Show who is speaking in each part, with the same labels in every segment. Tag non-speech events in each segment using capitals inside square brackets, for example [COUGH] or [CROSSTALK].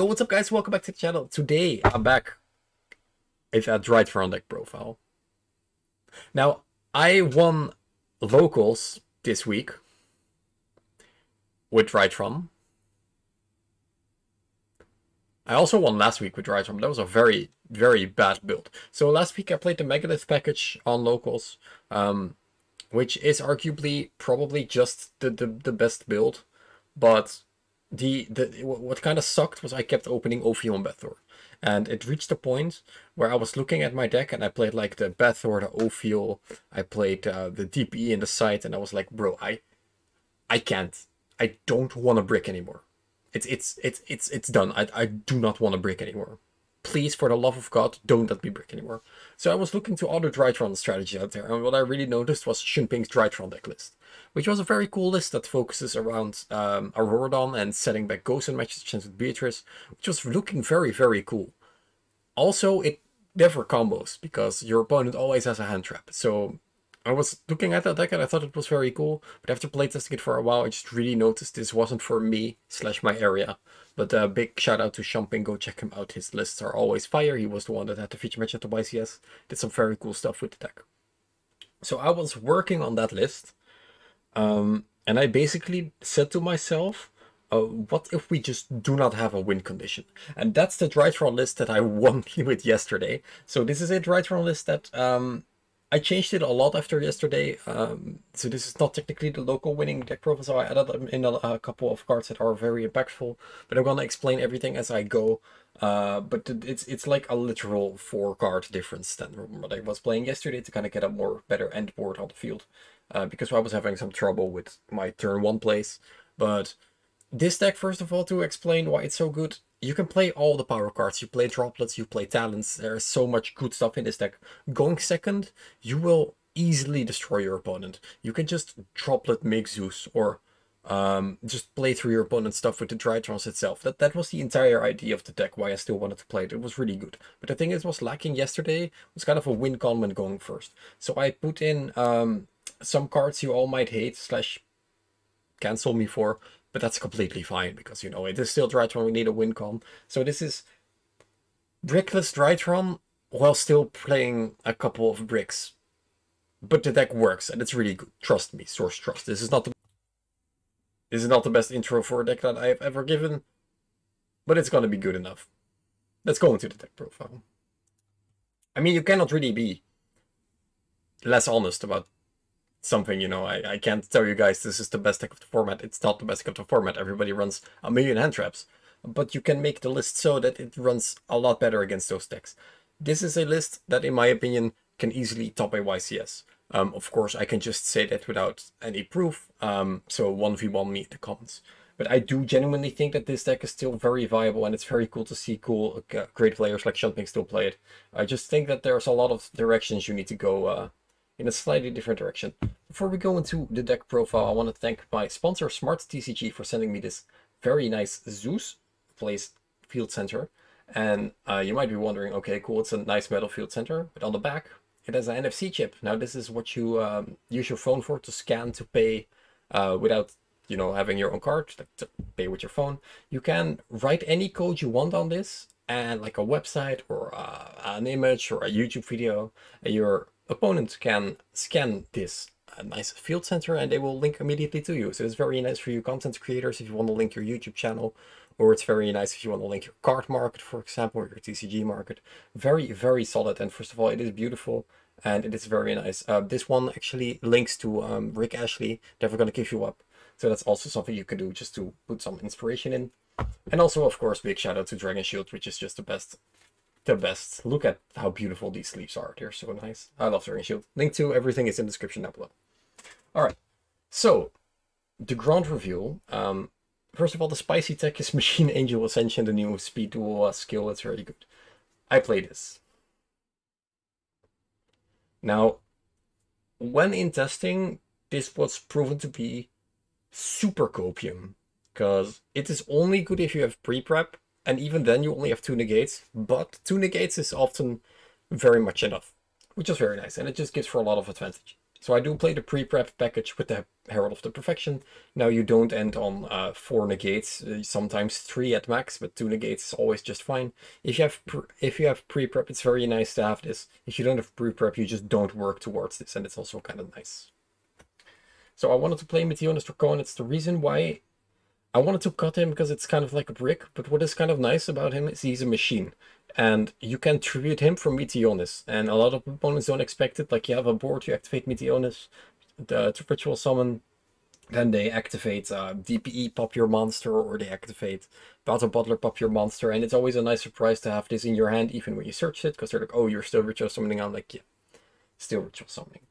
Speaker 1: Yo, what's up guys? Welcome back to the channel. Today, I'm back with a Drytron deck profile. Now, I won locals this week with Drytron. I also won last week with Drytron. That was a very, very bad build. So last week I played the Megalith package on locals, um, which is arguably probably just the, the, the best build. But the, the what kind of sucked was I kept opening Ophiel and Bethor. And it reached a point where I was looking at my deck and I played like the Bethor, the Ophiel, I played uh, the DPE in the side and I was like, bro, I I can't. I don't want to brick anymore. It's it's it's it's it's done. I I do not want to brick anymore. Please, for the love of God, don't let me brick anymore. So I was looking to other Drytron strategies out there, and what I really noticed was Shunping's Drytron deck list, which was a very cool list that focuses around um, Auroradon and setting back Ghost and matches chance with Beatrice, which was looking very, very cool. Also, it never combos, because your opponent always has a hand trap, so I was looking at that deck and I thought it was very cool, but after playtesting it for a while, I just really noticed this wasn't for me slash my area. But a uh, big shout out to Shumping, go check him out. His lists are always fire. He was the one that had the feature match at the YCS. Did some very cool stuff with the deck. So I was working on that list, um, and I basically said to myself, uh, what if we just do not have a win condition? And that's the Drytron list that I [LAUGHS] won with yesterday. So this is a Drytron list that um, I changed it a lot after yesterday, um, so this is not technically the local winning deck profile, so I added in a, a, couple of cards that are very impactful, but I'm gonna explain everything as I go, uh, but it's it's like a literal four card difference than what I was playing yesterday to kind of get a more better end board on the field, uh, because I was having some trouble with my turn one place, but this deck, first of all, to explain why it's so good, you can play all the power cards. You play droplets, you play talents. There's so much good stuff in this deck. Going second, you will easily destroy your opponent. You can just droplet make Zeus or um, just play through your opponent's stuff with the Drytrons itself. That that was the entire idea of the deck, why I still wanted to play it. It was really good. But the thing it was lacking yesterday was kind of a win con when going first. So I put in um, some cards you all might hate slash cancel me for but that's completely fine because, you know, it is still Drytron, we need a win con. So this is brickless Drytron while still playing a couple of bricks. But the deck works and it's really good. Trust me, source trust. This is not the this is not the best intro for a deck that I have ever given, but it's gonna be good enough. Let's go into the deck profile. I mean, you cannot really be less honest about something, you know, I, I can't tell you guys this is the best deck of the format. It's not the best deck of the format. Everybody runs a million hand traps. But you can make the list so that it runs a lot better against those decks. This is a list that, in my opinion, can easily top a YCS. Um, of course, I can just say that without any proof, um, so 1v1 me in the comments. But I do genuinely think that this deck is still very viable, and it's very cool to see cool, uh, great players like Shunping still play it. I just think that there's a lot of directions you need to go uh, in a slightly different direction. Before we go into the deck profile, I want to thank my sponsor Smart TCG for sending me this very nice Zeus placed field center. And uh, you might be wondering, okay, cool, it's a nice metal field center, but on the back it has an NFC chip. Now this is what you um, use your phone for to scan to pay uh, without you know having your own card to pay with your phone. You can write any code you want on this and like a website or uh, an image or a YouTube video, and your opponent can scan this uh, nice field center and they will link immediately to you. So it's very nice for you content creators if you want to link your YouTube channel, or it's very nice if you want to link your card market, for example, or your TCG market. Very, very solid. And first of all, it is beautiful and it is very nice. Uh, this one actually links to um, Rick Astley, Never Gonna Give You Up. So that's also something you can do just to put some inspiration in. And also, of course, big shout out to Dragon Shield, which is just the best the best. Look at how beautiful these sleeves are. They're so nice. I love Dragon Shield. Link to everything is in the description down below. Alright, so the Grand Reveal. Um, first of all, the spicy tech is [LAUGHS] Machine Angel Ascension, the new speed duel uh, skill. It's very good. I play this. Now, when in testing, this was proven to be super copium because it is only good if you have pre-prep and even then you only have two negates, but two negates is often very much enough, which is very nice, and it just gives for a lot of advantage. So I do play the pre-prep package with the Herald of the Perfection. Now you don't end on uh, four negates, uh, sometimes three at max, but two negates is always just fine. If you have if you have pre-prep, it's very nice to have this. If you don't have pre-prep, you just don't work towards this, and it's also kind of nice. So I wanted to play Meteonis Dracon. It's the reason why I wanted to cut him because it's kind of like a brick, but what is kind of nice about him is he's a machine and you can tribute him from Meteonis. And a lot of opponents don't expect it. Like you have a board, you activate Meteonis the, to ritual summon, then they activate uh, DPE pop your monster, or they activate Battle Butler pop your monster, and it's always a nice surprise to have this in your hand, even when you search it, because they're like, oh, you're still ritual summoning. I'm like, yeah, still ritual summoning.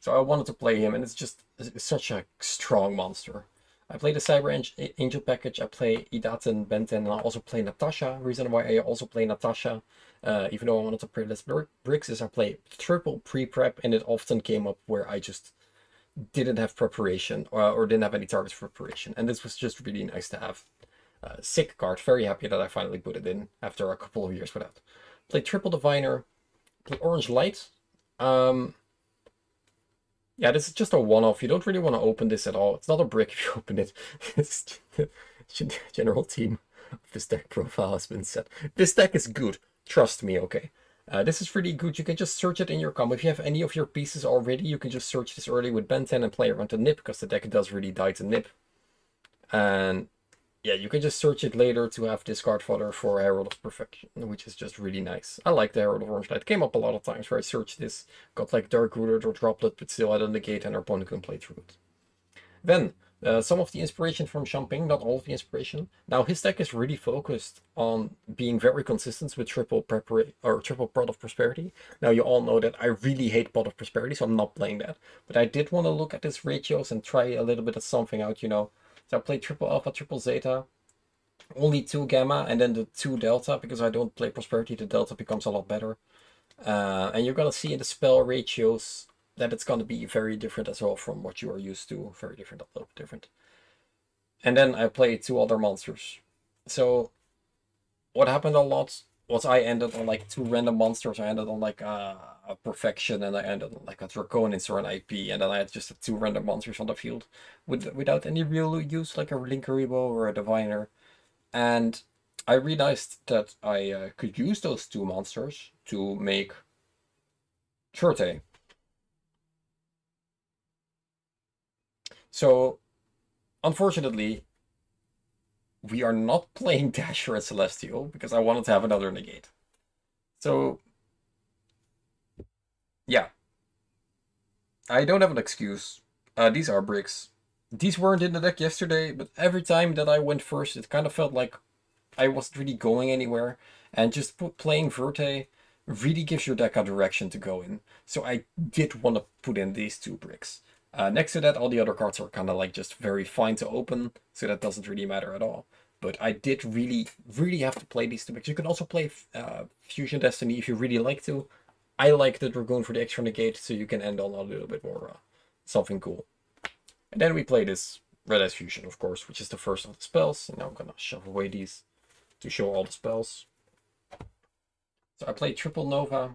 Speaker 1: So I wanted to play him, and it's just it's such a strong monster. I play the Cyber Angel package, I play Idaten, Benten, and I also play Natasha. Reason why I also play Natasha, uh, even though I wanted to play less bricks, is I play triple pre-prep, and it often came up where I just didn't have preparation or, or didn't have any targets for preparation. And this was just really nice to have. Uh, sick card, very happy that I finally put it in after a couple of years without. Play triple diviner, play orange light. Um, yeah, this is just a one-off. You don't really want to open this at all. It's not a brick if you [LAUGHS] open it. it's [LAUGHS] general team of this deck profile has been set. This deck is good. Trust me, okay? Uh, this is really good. You can just search it in your combo. If you have any of your pieces already, you can just search this early with Benten and play around the Nip, because the deck does really die to Nip. And yeah, you can just search it later to have discard fodder for Herald of Perfection, which is just really nice. I like the Herald of Orange Light. Came up a lot of times where I searched this, got like Dark Rooted or Droplet, but still had a negate and our opponent couldn't play through it. Then, uh, some of the inspiration from Champing, not all of the inspiration. Now his deck is really focused on being very consistent with triple prepara or triple pot of prosperity. Now you all know that I really hate pot of prosperity, so I'm not playing that. But I did want to look at his ratios and try a little bit of something out, you know. So I play triple alpha, triple zeta, only two gamma, and then the two delta because I don't play prosperity. The delta becomes a lot better. Uh, and you're gonna see in the spell ratios that it's going to be very different as well from what you are used to. Very different, a little bit different. And then I play two other monsters. So what happened a lot was I ended on like two random monsters. I ended on like a, a Perfection and I ended on like a Draconis or an IP. And then I had just two random monsters on the field with, without any real use like a Linkuriboh or a Diviner. And I realized that I uh, could use those two monsters to make Verte. So, unfortunately, we are not [LAUGHS] playing Dasher and Celestial because I wanted to have another negate. So, yeah. I don't have an excuse. Uh, these are bricks. These weren't in the deck yesterday, but every time that I went first, it kind of felt like I wasn't really going anywhere. And just playing Verte really gives your deck a direction to go in. So I did want to put in these two bricks. Uh, next to that, all the other cards are kind of like just very fine to open, so that doesn't really matter at all. But I did really, really have to play these two because you can also play uh, Fusion Destiny if you really like to. I like the Dragoon for the extra negate, so you can end on a little bit more uh, something cool. And then we play this Red Eyes Fusion, of course, which is the first of the spells. And now I'm gonna shove away these to show all the spells. So I play Triple Nova,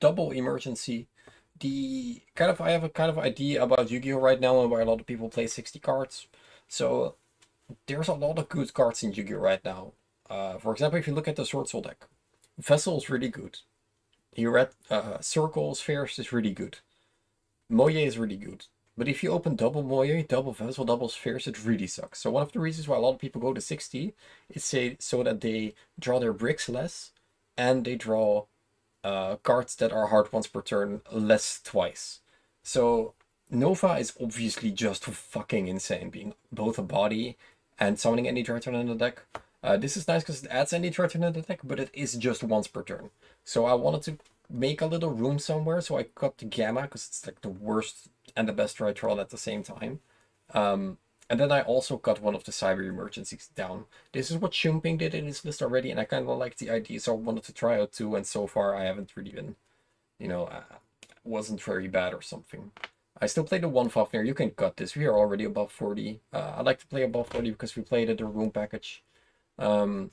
Speaker 1: Double Emergency, the kind of I have a kind of idea about Yu-Gi-Oh right now and why a lot of people play 60 cards. So there's a lot of good cards in Yu-Gi-Oh right now. Uh, for example, if you look at the Sword Soul deck, Vessel is really good. You read uh, Circle Spheres is really good. Moye is really good. But if you open double Moye, double Vessel, double Spheres, it really sucks. So one of the reasons why a lot of people go to 60 is say so that they draw their bricks less and they draw uh, cards that are hard once per turn less twice. So Nova is obviously just fucking insane, being both a body and summoning any turn in the deck. Uh, this is nice because it adds any turn in the deck, but it is just once per turn. So I wanted to make a little room somewhere, so I cut the Gamma because it's like the worst and the best troll at the same time. Um, and then I also got one of the cyber emergencies down. This is what Shumping did in his list already, and I kind of like the idea, so I wanted to try out too, and so far I haven't really been, you know, uh, wasn't very bad or something. I still play the one Fafnir. You can cut this. We are already above 40. Uh, I like to play above 40 because we played it the room package. Um,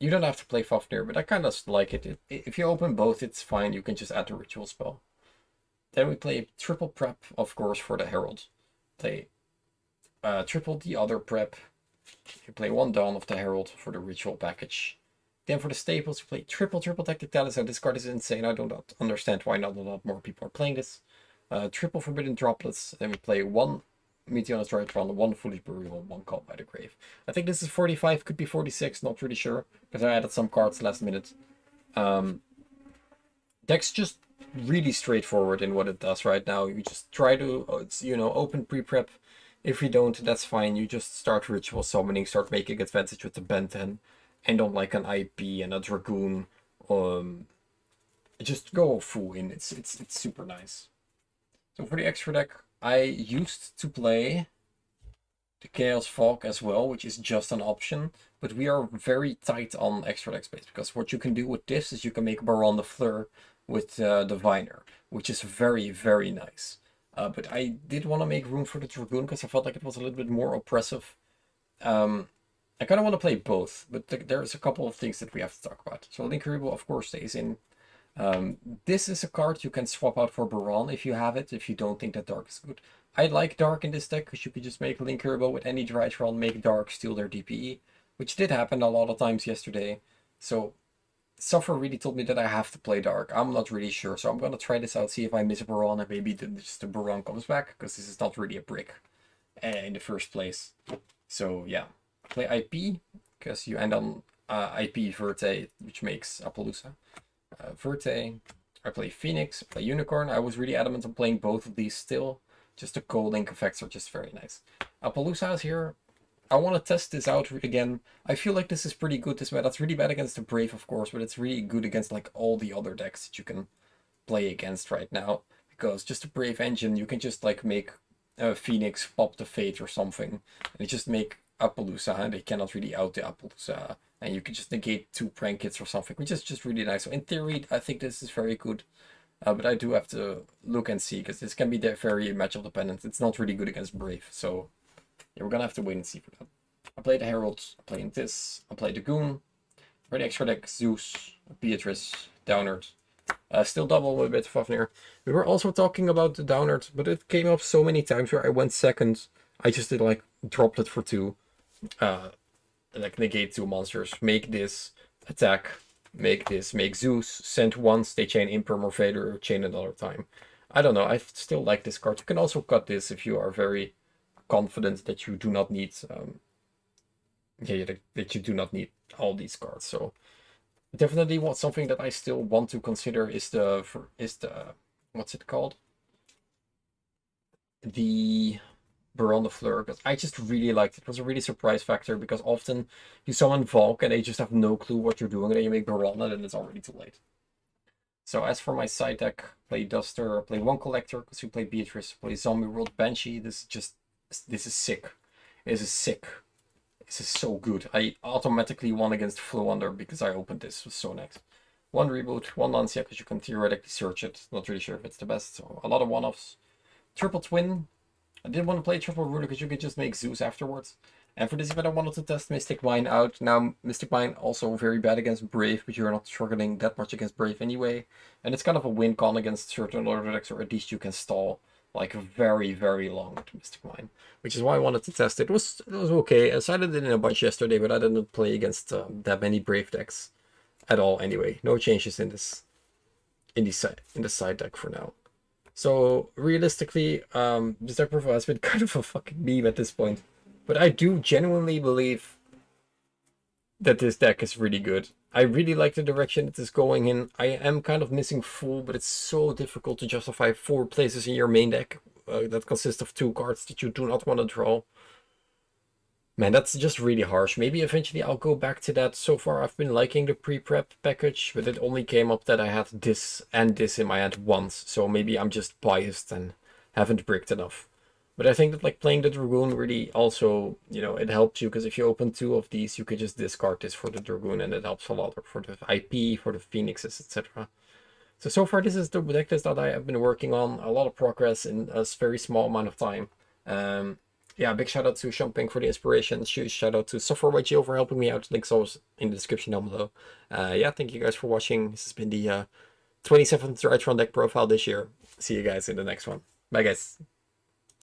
Speaker 1: you don't have to play Fafnir, but I kind of like it. it. If you open both, it's fine. You can just add the ritual spell. then we play triple prep, of course, for the Herald. Play uh, triple the other prep. You play one Dawn of the Herald for the ritual package. Then for the staples, you play triple triple Tacticalis. This card is insane. I don't understand why not a lot more people are playing this. Uh, triple Forbidden Droplets. Then we play one Meteor Drytron, one Foolish Burial, one Call by the Grave. I think this is 45, could be 46, not really sure. Because I added some cards last minute. Um, deck's just really straightforward in what it does right now. You just try to, uh, you know, open pre-prep. If you don't, that's fine. You just start ritual summoning, start making advantage with the Benten, and on like an IP and a Dragoon. Um, just go full in. It's it's it's super nice. So for the extra deck, I used to play the Chaos Fog as well, which is just an option, but we are very tight on extra deck space because what you can do with this is you can make Baronne de Fleur with uh, Viner, which is very, very nice. Uh, but I did want to make room for the Dragoon because I felt like it was a little bit more oppressive. Um, I kind of want to play both, but th there's a couple of things that we have to talk about. So Linkuriboh, of course, stays in. Um, this is a card you can swap out for Baronne if you have it, if you don't think that Dark is good. I like Dark in this deck because you could just make Linkuriboh with any Drytron, make Dark, steal their DPE, which did happen a lot of times yesterday. So Suffer really told me that I have to play Dark. I'm not really sure, so I'm gonna try this out, see if I miss a Baronne and maybe the, just the Baronne comes back, because this is not really a brick uh, in the first place. So yeah, play IP, because you end on uh, IP Verte, which makes Apollousa. Uh, Verte, I play Phoenix, play Unicorn. I was really adamant on playing both of these still. Just the co-link effects are just very nice. Apollousa is here. I want to test this out again. I feel like this is pretty good this meta. It's really bad against the Brave, of course, but it's really good against like all the other decks that you can play against right now. Because just a Brave engine, you can just like make Phoenix pop the Fate or something. And just make Apollousa, and they cannot really out the Apollousa. And you can just negate two prank or something, which is just really nice. So in theory, I think this is very good. Uh, but I do have to look and see, because this can be very matchup dependent. It's not really good against Brave, so yeah, we're gonna have to wait and see for that. I played the Herald, I played this, I played the Goon, ready extra deck, Zeus, Beatrice, Downerd. Uh, still double with a bit of Fafnir. We were also talking about the Downerd, but it came up so many times where I went second. I just did like dropped it for two. Uh, like negate two monsters, make this, attack, make this, make Zeus, send once, they chain Imperm or Vader, chain another time. I don't know, I still like this card. You can also cut this if you are very confident that you do not need um, yeah, that, you do not need all these cards. So definitely what something that I still want to consider is the is the what's it called? The Baronne de Fleur, because I just really liked it. It was a really surprise factor because often you summon Valk and they just have no clue what you're doing and then you make Baronne and then it's already too late. So as for my side deck, play Duster, play one Collector because you play Beatrice, play Zombie World Banshee. This is just this is sick. This is sick. This is so good. I automatically won against Floowander because I opened this. with was so nice. One reboot, one Lancia because you can theoretically search it. Not really sure if it's the best. So a lot of one-offs. Triple Twin. I didn't want to play Triple Ruler because you could just make Zeus afterwards. And for this event I wanted to test Mystic Mine out. Now Mystic Mine also very bad against Brave, but you're not struggling that much against Brave anyway. And it's kind of a win con against certain other decks, or at least you can stall like a very very long to Mystic Mine, which is why I wanted to test it. It was it was okay. I decided it in a bunch yesterday, but I didn't play against um, that many Brave decks at all. Anyway, no changes in this in the side in the side deck for now. So realistically, um, this deck profile has been [LAUGHS] kind of a fucking meme at this point, but I do genuinely believe that this deck is really good. I really like the direction it is going in. I am kind of missing Fool, but it's so difficult to justify four places in your main deck uh, that consist of two cards that you do not want to draw. Man, that's just really harsh. Maybe eventually I'll go back to that. So far I've been liking the pre-prep package, but it only came up that I had this and this in my hand once. So maybe I'm just biased and haven't bricked enough. But I think that like playing the Dragoon really also, you know, it helps you because if you open two of these, you can just discard this for the Dragoon and it helps a lot for the IP, for the Phoenixes, etc. So, so far this is the deck list that I have been working on. A lot of progress in a very small amount of time. Um, yeah, big shout out to Shumping for the inspiration. Huge shout out to SufferYGO for helping me out. Links always in the description down below. Uh, yeah, thank you guys for watching. This has been the uh, 27th Drytron deck profile this year. See you guys in the next one. Bye, guys.